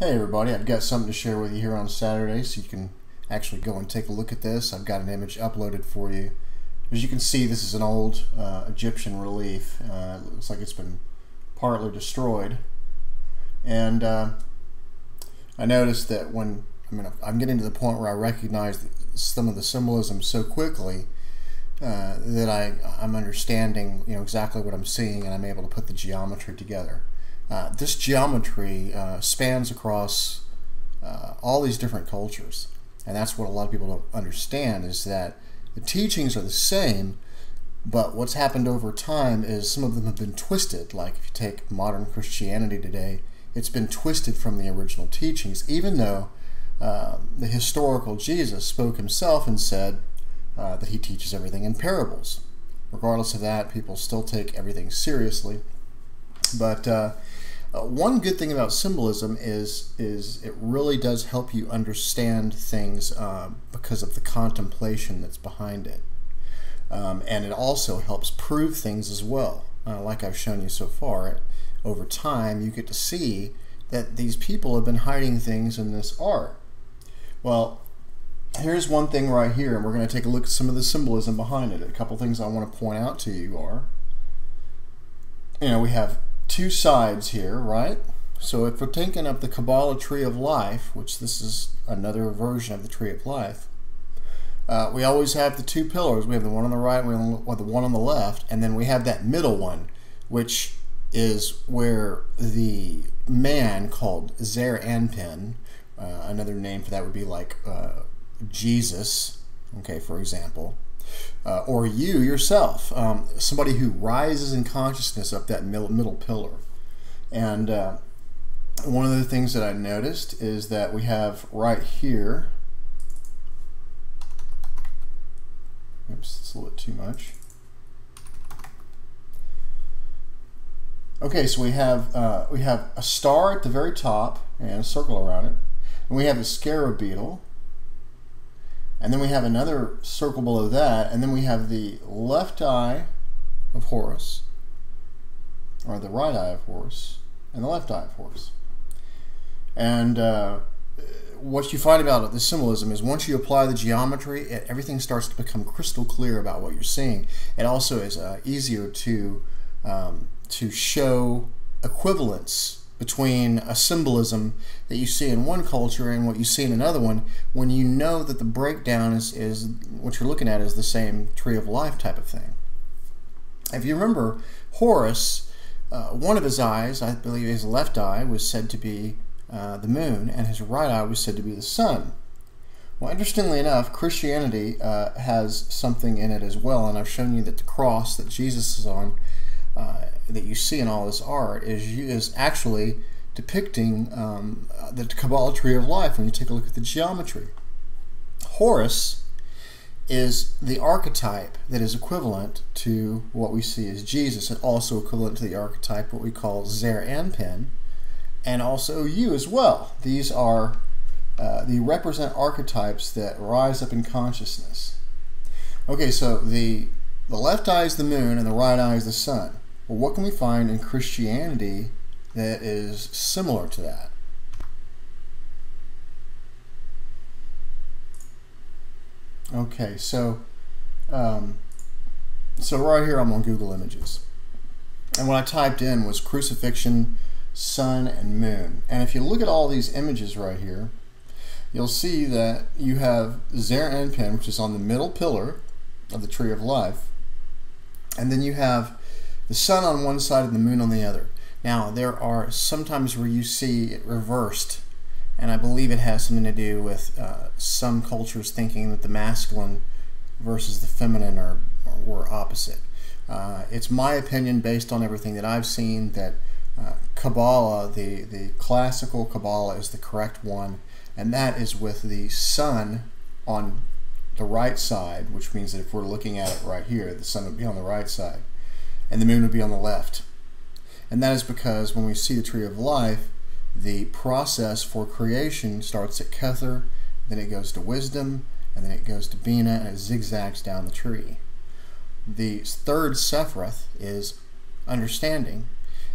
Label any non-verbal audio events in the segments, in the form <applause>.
Hey everybody, I've got something to share with you here on Saturday so you can actually go and take a look at this. I've got an image uploaded for you. As you can see, this is an old uh, Egyptian relief. Uh, it looks like it's been partly destroyed. And uh, I noticed that when, I mean, I'm getting to the point where I recognize some of the symbolism so quickly uh, that I, I'm understanding, you know, exactly what I'm seeing and I'm able to put the geometry together. Uh, this geometry uh, spans across uh, all these different cultures. And that's what a lot of people don't understand is that the teachings are the same, but what's happened over time is some of them have been twisted. Like if you take modern Christianity today, it's been twisted from the original teachings, even though uh, the historical Jesus spoke himself and said uh, that he teaches everything in parables. Regardless of that, people still take everything seriously. But uh, uh, one good thing about symbolism is is it really does help you understand things uh, because of the contemplation that's behind it, um, and it also helps prove things as well. Uh, like I've shown you so far, over time you get to see that these people have been hiding things in this art. Well, here's one thing right here, and we're going to take a look at some of the symbolism behind it. A couple things I want to point out to you are, you know, we have two sides here, right? So if we're thinking of the Kabbalah tree of life, which this is another version of the tree of life, uh, we always have the two pillars. We have the one on the right we have the one on the left, and then we have that middle one, which is where the man called Zeir Anpin, uh, another name for that would be like uh, Jesus, okay, for example, uh, or you yourself, um, somebody who rises in consciousness up that middle, middle pillar. And uh, one of the things that I noticed is that we have right here, oops, it's a little bit too much. Okay, so we have uh, we have a star at the very top and a circle around it, and we have a scarab beetle, and then we have another circle below that, and then we have the left eye of Horus, or the right eye of Horus, and the left eye of Horus. And uh, what you find about the symbolism is once you apply the geometry, it, everything starts to become crystal clear about what you're seeing. It also is uh, easier to um, to show equivalence between a symbolism that you see in one culture and what you see in another one when you know that the breakdown is, is what you're looking at is the same tree of life type of thing. If you remember, Horus, uh, one of his eyes, I believe his left eye, was said to be uh, the moon, and his right eye was said to be the sun. Well, interestingly enough, Christianity uh, has something in it as well, and I've shown you that the cross that Jesus is on uh, that you see in all this art is is actually depicting um, the Kabbalah tree of life when you take a look at the geometry. Horus is the archetype that is equivalent to what we see as Jesus, and also equivalent to the archetype what we call Zeir Anpin, and also you as well. These are uh, the represent archetypes that rise up in consciousness. Okay, so the the left eye is the moon and the right eye is the sun. Well, what can we find in Christianity that is similar to that? Okay, so um, so right here I'm on Google Images. And what I typed in was crucifixion, sun, and moon. And if you look at all these images right here, you'll see that you have Zeir Anpin, which is on the middle pillar of the tree of life. And then you have the sun on one side and the moon on the other. Now, there are sometimes where you see it reversed, and I believe it has something to do with uh, some cultures thinking that the masculine versus the feminine are were opposite. Uh, it's my opinion, based on everything that I've seen, that uh, Kabbalah, the, the classical Kabbalah, is the correct one, and that is with the sun on the right side, which means that if we're looking at it right here, the sun would be on the right side and the moon would be on the left. And that is because when we see the tree of life, the process for creation starts at Kether, then it goes to wisdom, and then it goes to Bina, and it zigzags down the tree. The third Sephiroth is understanding,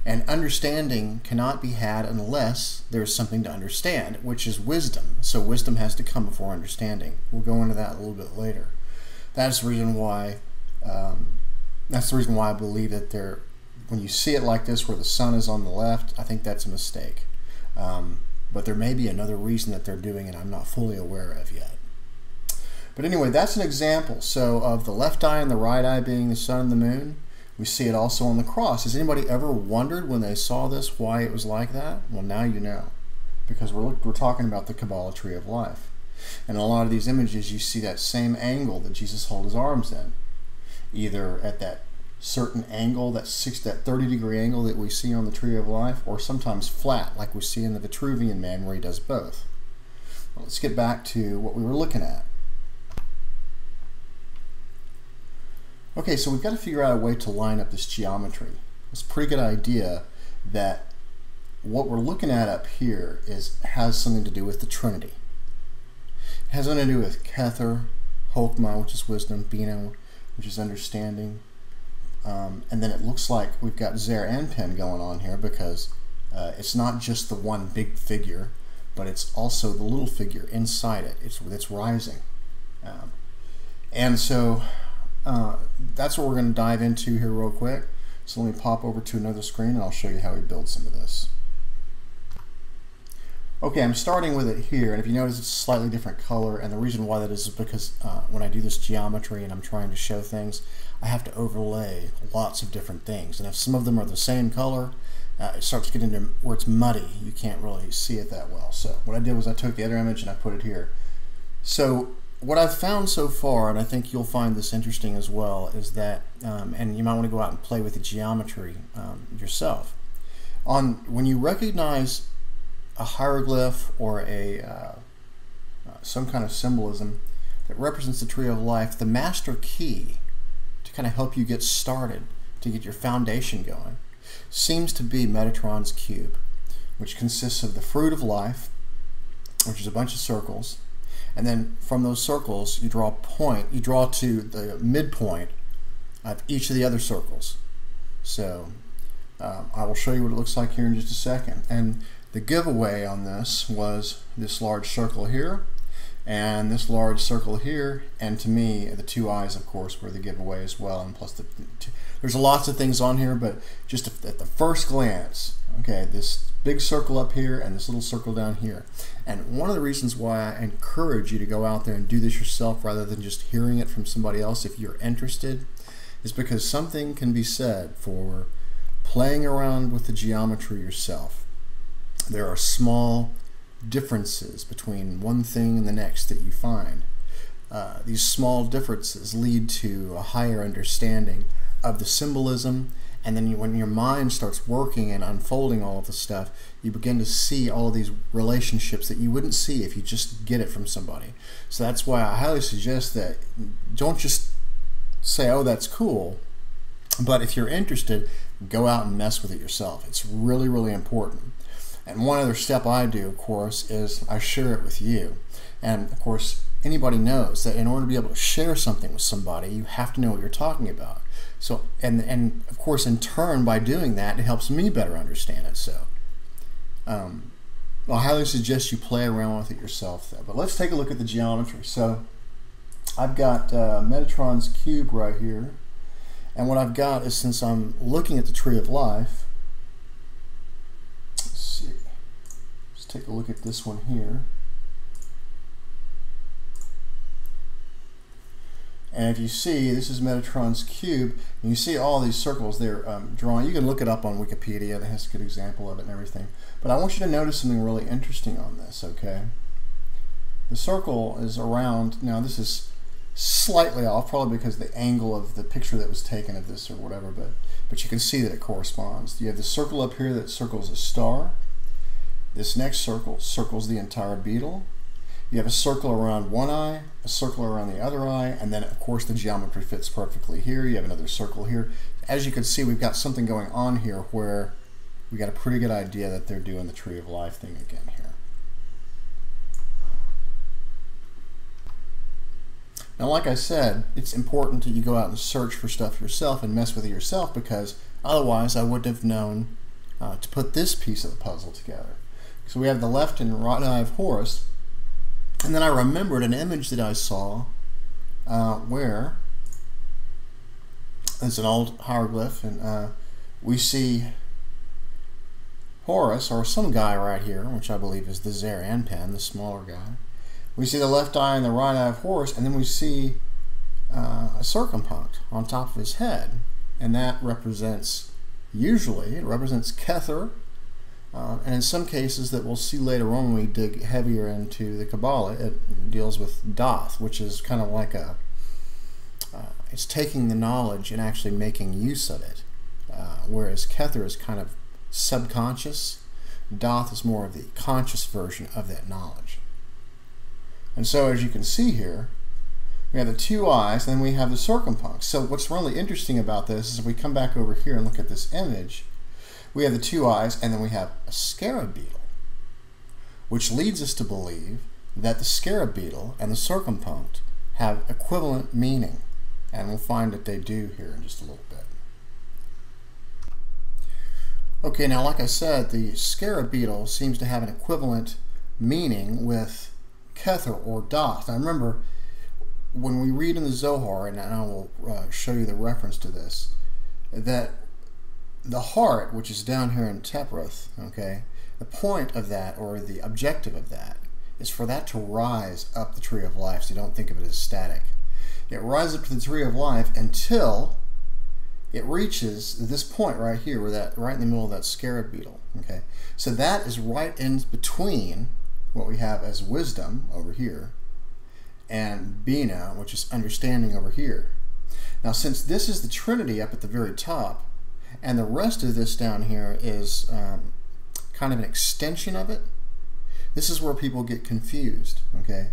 And understanding cannot be had unless there is something to understand, which is wisdom. So wisdom has to come before understanding. We'll go into that a little bit later. That's the reason why. Um, that's the reason why I believe that there, when you see it like this, where the sun is on the left, I think that's a mistake. Um, but there may be another reason that they're doing it I'm not fully aware of yet. But anyway, that's an example. So of the left eye and the right eye being the sun and the moon, we see it also on the cross. Has anybody ever wondered when they saw this why it was like that? Well, now you know, because we're, we're talking about the Kabbalah tree of life. And a lot of these images, you see that same angle that Jesus held his arms in, either at that certain angle, that six, that 30 degree angle that we see on the tree of life, or sometimes flat, like we see in the Vitruvian man, where he does both. Well, let's get back to what we were looking at. Okay, so we've got to figure out a way to line up this geometry. It's a pretty good idea that what we're looking at up here is has something to do with the Trinity. It has something to do with Kether, Hokmah, which is wisdom, Bina, which is understanding. Um, and then it looks like we've got Zeir Anpin going on here because uh, it's not just the one big figure, but it's also the little figure inside it. It's, it's rising. Um, and so uh, that's what we're going to dive into here real quick. So let me pop over to another screen and I'll show you how we build some of this. Okay, I'm starting with it here, and if you notice it's a slightly different color, and the reason why that is, is because uh, when I do this geometry and I'm trying to show things, I have to overlay lots of different things, and if some of them are the same color, uh, it starts getting to where it's muddy. You can't really see it that well. So what I did was I took the other image and I put it here. So what I've found so far, and I think you'll find this interesting as well, is that, um, and you might want to go out and play with the geometry um, yourself. On when you recognize a hieroglyph or a uh, uh, some kind of symbolism that represents the tree of life, the master key to kind of help you get started, to get your foundation going, seems to be Metatron's cube, which consists of the fruit of life, which is a bunch of circles and then from those circles you draw a point you draw to the midpoint of each of the other circles. So um, I will show you what it looks like here in just a second. And the giveaway on this was this large circle here and this large circle here and to me the two eyes of course were the giveaway as well and plus the, the there's lots of things on here but just at the first glance okay this big circle up here and this little circle down here. And one of the reasons why I encourage you to go out there and do this yourself rather than just hearing it from somebody else if you're interested is because something can be said for playing around with the geometry yourself. There are small differences between one thing and the next that you find. Uh, these small differences lead to a higher understanding of the symbolism and then you, when your mind starts working and unfolding all of the stuff, you begin to see all these relationships that you wouldn't see if you just get it from somebody. So that's why I highly suggest that don't just say, oh, that's cool. But if you're interested, go out and mess with it yourself. It's really, really important. And one other step I do, of course, is I share it with you. And of course, anybody knows that in order to be able to share something with somebody, you have to know what you're talking about. So, and, and of course, in turn, by doing that, it helps me better understand it. So, um, I highly suggest you play around with it yourself, though. But let's take a look at the geometry. So, I've got uh, Metatron's cube right here. And what I've got is since I'm looking at the tree of life, let's see, let's take a look at this one here. And if you see, this is Metatron's cube, and you see all these circles there um, drawn. You can look it up on Wikipedia. That has a good example of it and everything. But I want you to notice something really interesting on this, okay? The circle is around, now this is slightly off, probably because the angle of the picture that was taken of this or whatever, but, but you can see that it corresponds. You have the circle up here that circles a star. This next circle circles the entire beetle. You have a circle around one eye, a circle around the other eye, and then of course the geometry fits perfectly here. You have another circle here. As you can see, we've got something going on here where we got a pretty good idea that they're doing the tree of life thing again here. Now, like I said, it's important that you go out and search for stuff yourself and mess with it yourself because otherwise I wouldn't have known uh, to put this piece of the puzzle together. So we have the left and right eye of Horus, and then I remembered an image that I saw uh, where it's an old hieroglyph, and uh, we see Horus, or some guy right here, which I believe is the Zeir-Anpin, the smaller guy. We see the left eye and the right eye of Horus, and then we see uh, a circumpunct on top of his head, and that represents, usually, it represents Kether, uh, and in some cases that we'll see later on when we dig heavier into the Kabbalah, it deals with Daath, which is kind of like a, uh, it's taking the knowledge and actually making use of it. Uh, whereas Kether is kind of subconscious, Daath is more of the conscious version of that knowledge. And so as you can see here, we have the two eyes, and then we have the circumpunct. So what's really interesting about this is if we come back over here and look at this image, we have the two eyes, and then we have a scarab beetle, which leads us to believe that the scarab beetle and the circumpunct have equivalent meaning. And we'll find that they do here in just a little bit. Okay, now like I said, the scarab beetle seems to have an equivalent meaning with Kether or Daath. Now remember, when we read in the Zohar, and I will uh, show you the reference to this, that the heart, which is down here in Tiphareth, okay, the point of that, or the objective of that, is for that to rise up the tree of life, so you don't think of it as static. It rises up to the tree of life until it reaches this point right here, where that right in the middle of that scarab beetle. Okay, so that is right in between what we have as wisdom over here and bina, which is understanding over here. Now, since this is the Trinity up at the very top, and the rest of this down here is um, kind of an extension of it. This is where people get confused, okay?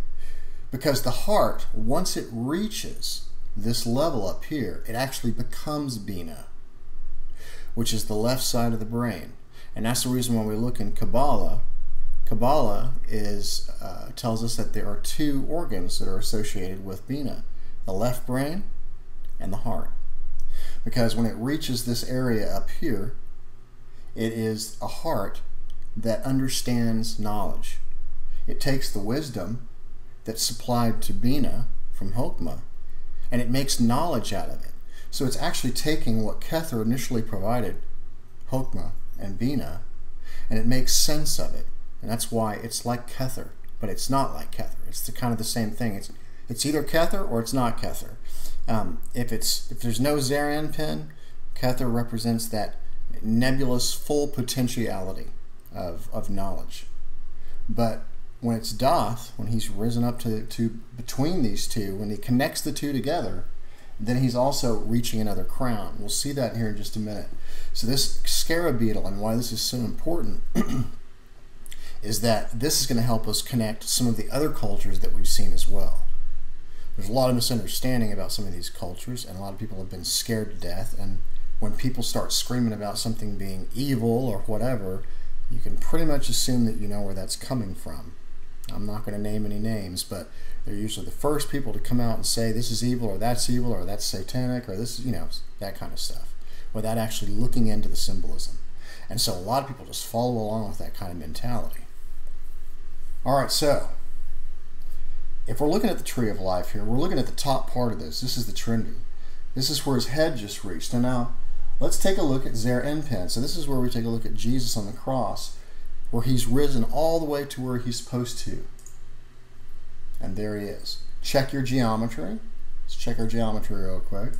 Because the heart, once it reaches this level up here, it actually becomes Bina, which is the left side of the brain. And that's the reason why we look in Kabbalah, Kabbalah is uh, tells us that there are two organs that are associated with Bina, the left brain and the heart because when it reaches this area up here, it is a heart that understands knowledge. It takes the wisdom that's supplied to Bina from Hokmah and it makes knowledge out of it. So it's actually taking what Kether initially provided, Hokmah and Bina, and it makes sense of it. And that's why it's like Kether, but it's not like Kether. It's the, kind of the same thing. It's, it's either Kether or it's not Kether. Um, if it's if there's no Zeir-Anpin, Kether represents that nebulous full potentiality of, of knowledge. But when it's Daath, when he's risen up to, to between these two, when he connects the two together, then he's also reaching another crown. We'll see that here in just a minute. So this scarab beetle and why this is so important <clears throat> is that this is going to help us connect some of the other cultures that we've seen as well there's a lot of misunderstanding about some of these cultures, and a lot of people have been scared to death. And when people start screaming about something being evil or whatever, you can pretty much assume that you know where that's coming from. I'm not going to name any names, but they're usually the first people to come out and say this is evil or that's evil or that's satanic or this, you know, that kind of stuff, without actually looking into the symbolism. And so a lot of people just follow along with that kind of mentality. All right, so if we're looking at the tree of life here, we're looking at the top part of this. This is the Trinity. This is where his head just reached. And now, let's take a look at Zeir-Anpin. So this is where we take a look at Jesus on the cross, where he's risen all the way to where he's supposed to. And there he is. Check your geometry. Let's check our geometry real quick.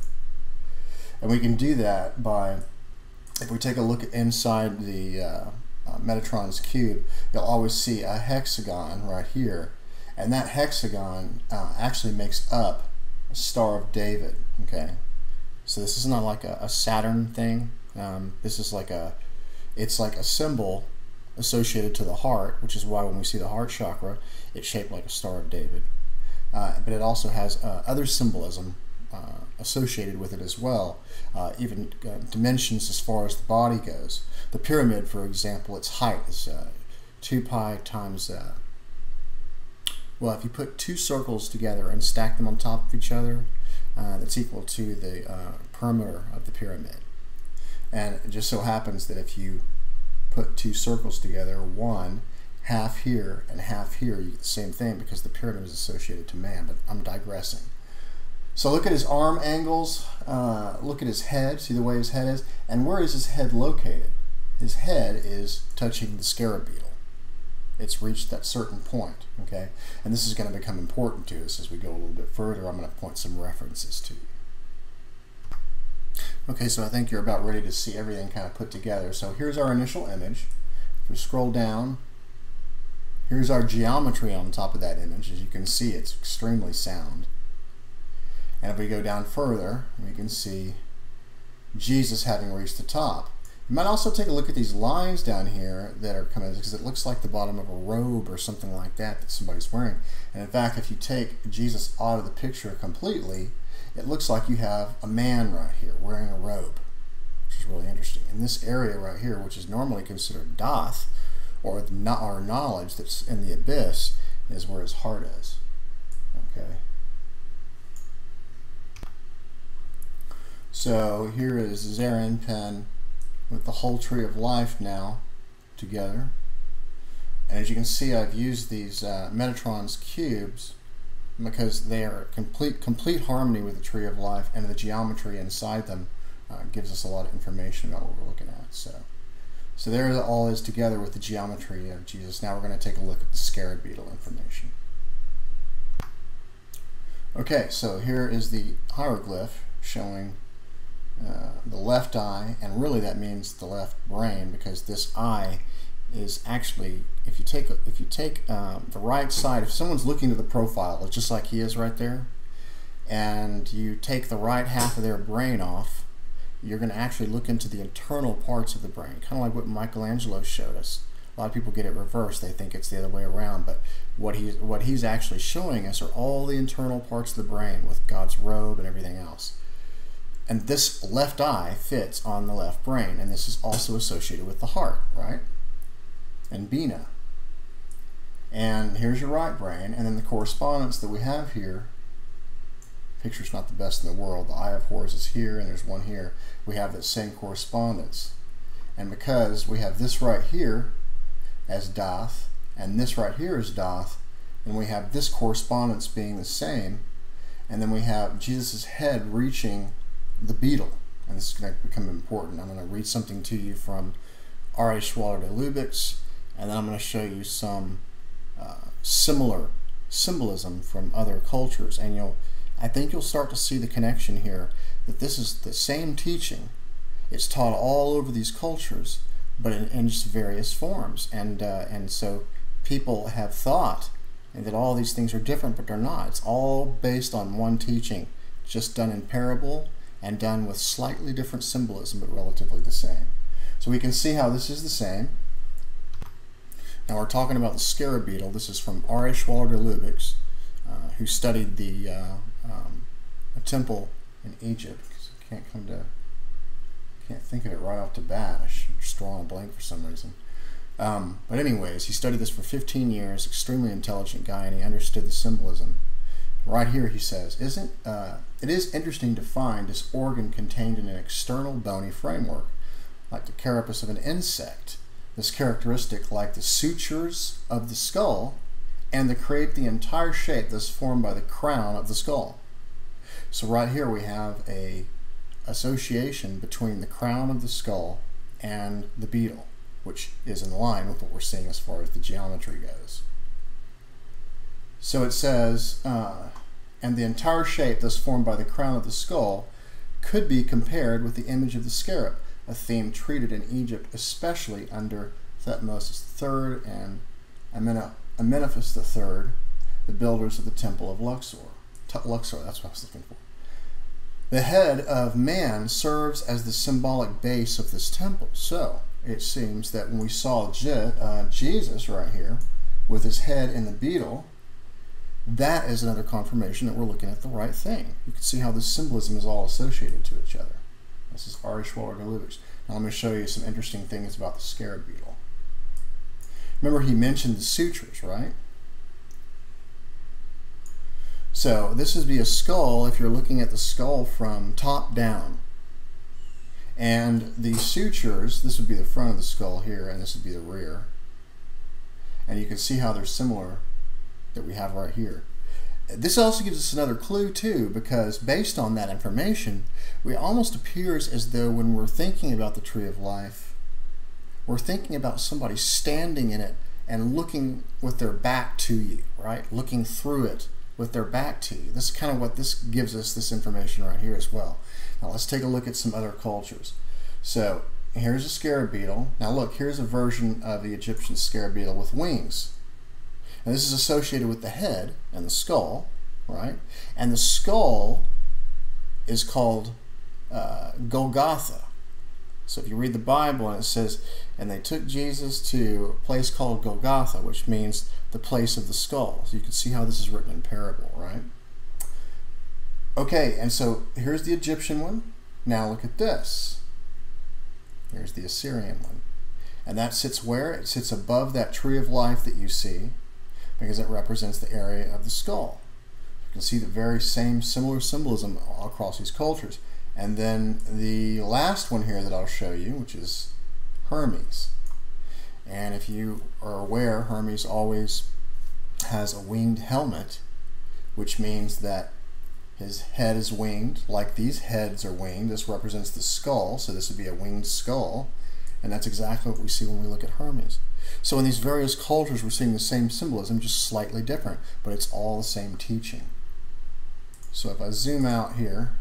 And we can do that by, if we take a look inside the uh, uh, Metatron's cube, you'll always see a hexagon right here and that hexagon uh, actually makes up a Star of David. Okay, so this is not like a, a Saturn thing. Um, this is like a, it's like a symbol associated to the heart, which is why when we see the heart chakra, it's shaped like a Star of David. Uh, but it also has uh, other symbolism uh, associated with it as well, uh, even uh, dimensions as far as the body goes. The pyramid, for example, its height is uh, 2 pi times well, if you put two circles together and stack them on top of each other, uh, that's equal to the uh, perimeter of the pyramid. And it just so happens that if you put two circles together, one half here and half here, you get the same thing because the pyramid is associated to man, but I'm digressing. So look at his arm angles, uh, look at his head, see the way his head is, and where is his head located? His head is touching the scarab beetle. It's reached that certain point, okay? And this is going to become important to us as we go a little bit further. I'm going to point some references to you. Okay, so I think you're about ready to see everything kind of put together. So here's our initial image. If we scroll down, here's our geometry on top of that image. As you can see, it's extremely sound. And if we go down further, we can see Jesus having reached the top. You might also take a look at these lines down here that are coming because it looks like the bottom of a robe or something like that that somebody's wearing. And in fact, if you take Jesus out of the picture completely, it looks like you have a man right here wearing a robe, which is really interesting. In this area right here, which is normally considered daath, or our knowledge that's in the abyss, is where his heart is. Okay. So here is Zeir Anpin with the whole tree of life now together. And as you can see, I've used these uh, Metatron's cubes because they are complete complete harmony with the tree of life and the geometry inside them uh, gives us a lot of information about what we're looking at. So, so there it all is together with the geometry of Jesus. Now we're going to take a look at the scarab beetle information. Okay, so here is the hieroglyph showing uh, the left eye, and really that means the left brain because this eye is actually if you take if you take um, the right side if someone's looking to the profile just like he is right there and you take the right half of their brain off you're going to actually look into the internal parts of the brain kind of like what Michelangelo showed us. A lot of people get it reversed they think it's the other way around but what he's what he's actually showing us are all the internal parts of the brain with God's robe and everything else and this left eye fits on the left brain, and this is also associated with the heart, right? And Bina. And here's your right brain, and then the correspondence that we have here. Picture's not the best in the world. The eye of Horus is here, and there's one here. We have that same correspondence. And because we have this right here as Daath, and this right here is Daath, and we have this correspondence being the same, and then we have Jesus' head reaching the beetle. And this is going to become important. I'm going to read something to you from R.A. Schwaller de Lubicz, and then I'm going to show you some uh, similar symbolism from other cultures. And you'll, I think you'll start to see the connection here that this is the same teaching. It's taught all over these cultures, but in, in just various forms. And, uh, and so people have thought that all these things are different, but they're not. It's all based on one teaching, just done in parable and done with slightly different symbolism but relatively the same. So we can see how this is the same. Now we're talking about the scarab beetle. This is from R.A. Schwaller de uh, who studied the uh, um, temple in Egypt. I can't come to can't think of it right off the bat. I should draw a blank for some reason. Um, but anyways, he studied this for 15 years. Extremely intelligent guy, and he understood the symbolism. Right here he says, Isn't uh, it is interesting to find this organ contained in an external bony framework, like the carapace of an insect. This characteristic, like the sutures of the skull, and to create the entire shape that's formed by the crown of the skull. So right here we have a association between the crown of the skull and the beetle, which is in line with what we're seeing as far as the geometry goes. So it says, uh, and the entire shape thus formed by the crown of the skull could be compared with the image of the scarab, a theme treated in Egypt especially under Thutmose III and Amenophis III, the builders of the Temple of Luxor. Luxor, that's what I was looking for. The head of man serves as the symbolic base of this temple. So it seems that when we saw Je uh, Jesus right here with his head in the beetle, that is another confirmation that we're looking at the right thing. You can see how the symbolism is all associated to each other. This is R.A. Schwaller de Lubicz. Now I'm going to show you some interesting things about the scarab beetle. Remember he mentioned the sutures, right? So this would be a skull if you're looking at the skull from top down. And the sutures, this would be the front of the skull here, and this would be the rear. And you can see how they're similar that we have right here. This also gives us another clue too, because based on that information, it almost appears as though when we're thinking about the tree of life, we're thinking about somebody standing in it and looking with their back to you, right? Looking through it with their back to you. This is kind of what this gives us this information right here as well. Now let's take a look at some other cultures. So here's a scarab beetle. Now look, here's a version of the Egyptian scarab beetle with wings. And this is associated with the head and the skull, right? And the skull is called uh, Golgotha. So if you read the Bible and it says, and they took Jesus to a place called Golgotha, which means the place of the skull. So you can see how this is written in parable, right? Okay, and so here's the Egyptian one. Now look at this. Here's the Assyrian one. And that sits where? It sits above that tree of life that you see because it represents the area of the skull. You can see the very same similar symbolism across these cultures. And then the last one here that I'll show you, which is Hermes. And if you are aware, Hermes always has a winged helmet, which means that his head is winged, like these heads are winged. This represents the skull, so this would be a winged skull. And that's exactly what we see when we look at Hermes. So in these various cultures, we're seeing the same symbolism, just slightly different, but it's all the same teaching. So if I zoom out here,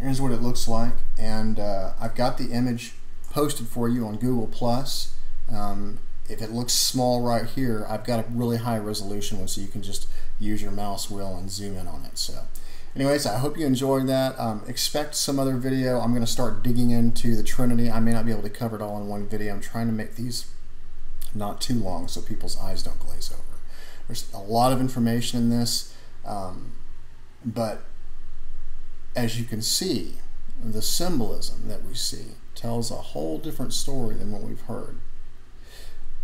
here's what it looks like. And uh, I've got the image posted for you on Google+. Plus. Um, if it looks small right here, I've got a really high resolution one, so you can just use your mouse wheel and zoom in on it. So anyways, I hope you enjoyed that. Um, expect some other video. I'm going to start digging into the Trinity. I may not be able to cover it all in one video. I'm trying to make these not too long so people's eyes don't glaze over. There's a lot of information in this, um, but as you can see, the symbolism that we see tells a whole different story than what we've heard.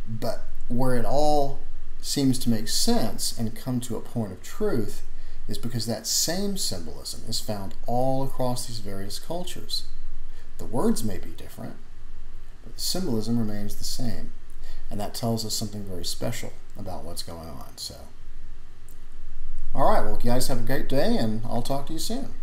But where it all seems to make sense and come to a point of truth is because that same symbolism is found all across these various cultures. The words may be different, but the symbolism remains the same. And that tells us something very special about what's going on. So, all right, well, you guys have a great day, and I'll talk to you soon.